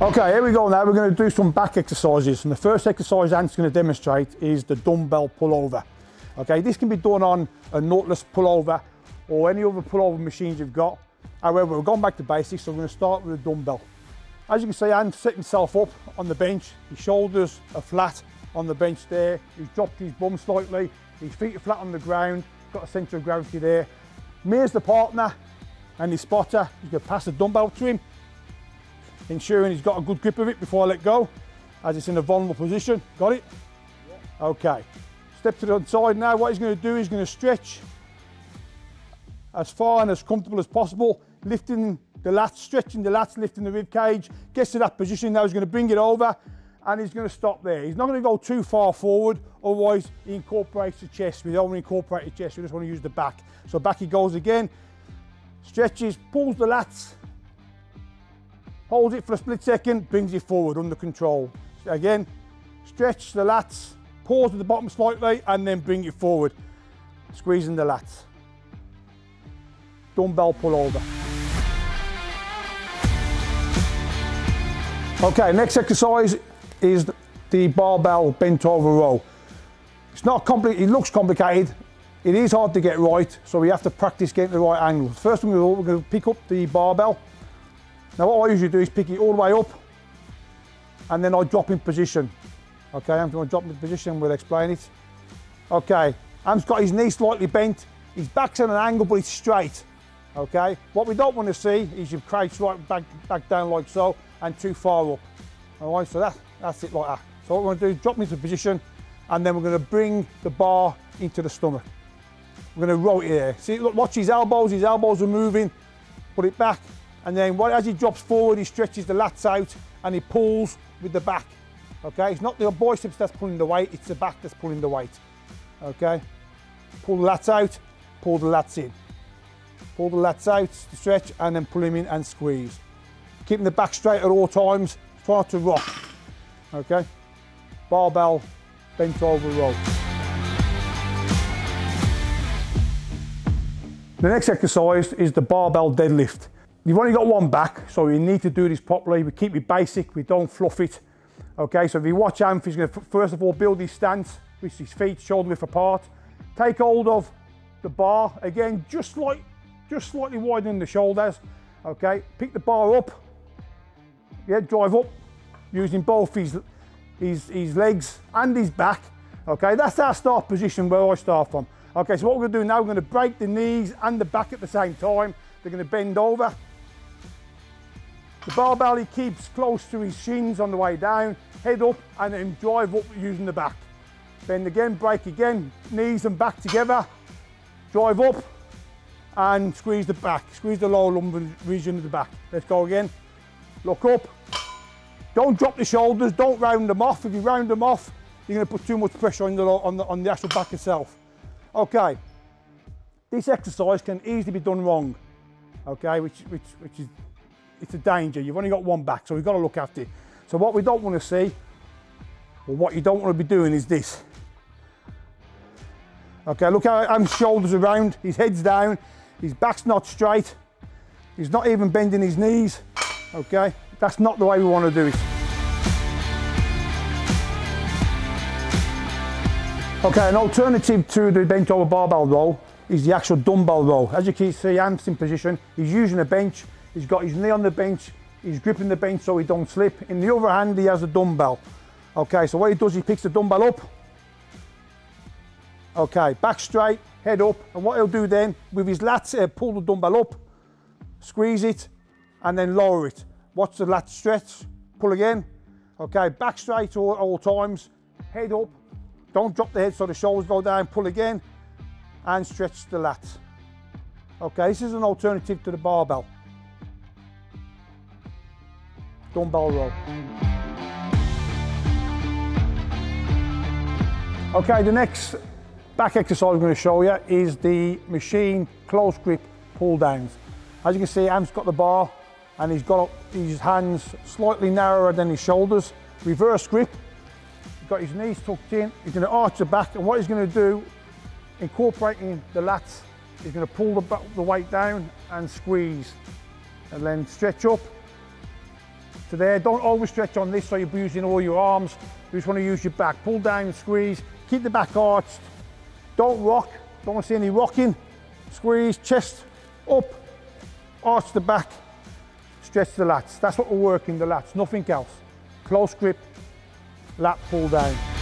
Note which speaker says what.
Speaker 1: Okay, here we go now. We're going to do some back exercises. And the first exercise Anth's going to demonstrate is the dumbbell pullover. Okay, this can be done on a Nautilus pullover or any other pullover machines you've got. However, we're going back to basics, so we're going to start with a dumbbell. As you can see, Anth's setting himself up on the bench. His shoulders are flat on the bench there. He's dropped his bum slightly. His feet are flat on the ground. Got a centre of gravity there. Me as the partner and his spotter, he's going to pass the dumbbell to him ensuring he's got a good grip of it before I let go, as it's in a vulnerable position. Got it? Yeah. Okay. Step to the side now. What he's going to do, he's going to stretch as far and as comfortable as possible, lifting the lats, stretching the lats, lifting the rib cage. Gets to that position now, he's going to bring it over and he's going to stop there. He's not going to go too far forward, otherwise he incorporates the chest. We don't want to incorporate the chest, we just want to use the back. So back he goes again, stretches, pulls the lats, holds it for a split second, brings it forward under control. Again, stretch the lats, pause at the bottom slightly, and then bring it forward, squeezing the lats. Dumbbell pull over. Okay, next exercise is the barbell bent over row. It's not complicated, it looks complicated. It is hard to get right, so we have to practice getting the right angles. First thing we're going to pick up the barbell now what I usually do is pick it all the way up and then I drop in position. Okay, I'm going to drop in position, we'll explain it. Okay, Anth's got his knee slightly bent, his back's at an angle but it's straight. Okay, what we don't want to see is your crouch right back, back down like so and too far up. All right, so that, that's it like that. So what we're going to do is drop into position and then we're going to bring the bar into the stomach. We're going to roll it here. See, look, watch his elbows, his elbows are moving. Put it back, and then as he drops forward, he stretches the lats out and he pulls with the back. Okay, it's not the biceps that's pulling the weight, it's the back that's pulling the weight. Okay, pull the lats out, pull the lats in. Pull the lats out stretch and then pull him in and squeeze. Keeping the back straight at all times, try to rock. Okay, barbell bent over row. The next exercise is the barbell deadlift. You've only got one back, so you need to do this properly. We keep it basic, we don't fluff it. Okay, so if you watch Anth, he's gonna first of all build his stance with his feet shoulder width apart. Take hold of the bar, again, just like, just slightly widening the shoulders. Okay, pick the bar up, yeah, drive up, using both his, his, his legs and his back. Okay, that's our start position where I start from. Okay, so what we're gonna do now, we're gonna break the knees and the back at the same time. They're gonna bend over, the barbell he keeps close to his shins on the way down, head up and then drive up using the back. Bend again, break again, knees and back together, drive up and squeeze the back, squeeze the lower lumbar region of the back. Let's go again. Look up. Don't drop the shoulders, don't round them off. If you round them off, you're going to put too much pressure on the, on the, on the actual back itself. Okay, this exercise can easily be done wrong, okay, which, which, which is it's a danger. You've only got one back, so we've got to look after it. So what we don't want to see, or what you don't want to be doing is this. Okay, look how his shoulders around, his head's down, his back's not straight, he's not even bending his knees. Okay, that's not the way we want to do it. Okay, an alternative to the bent over barbell row is the actual dumbbell row. As you can see, I'm in position, he's using a bench, He's got his knee on the bench. He's gripping the bench so he don't slip. In the other hand, he has a dumbbell. Okay, so what he does, he picks the dumbbell up. Okay, back straight, head up. And what he'll do then, with his lats, pull the dumbbell up, squeeze it, and then lower it. Watch the lat stretch, pull again. Okay, back straight all, all times, head up. Don't drop the head so the shoulders go down, pull again, and stretch the lat. Okay, this is an alternative to the barbell. Row. Okay, the next back exercise I'm going to show you is the machine close grip pull downs. As you can see, Anth's got the bar and he's got his hands slightly narrower than his shoulders. Reverse grip, he's got his knees tucked in, he's going to arch the back and what he's going to do, incorporating the lats, he's going to pull the, the weight down and squeeze and then stretch up to there. Don't overstretch on this so you're using all your arms. You just want to use your back. Pull down squeeze. Keep the back arched. Don't rock. Don't want to see any rocking. Squeeze, chest up, arch the back, stretch the lats. That's what we're working, the lats, nothing else. Close grip, lat pull down.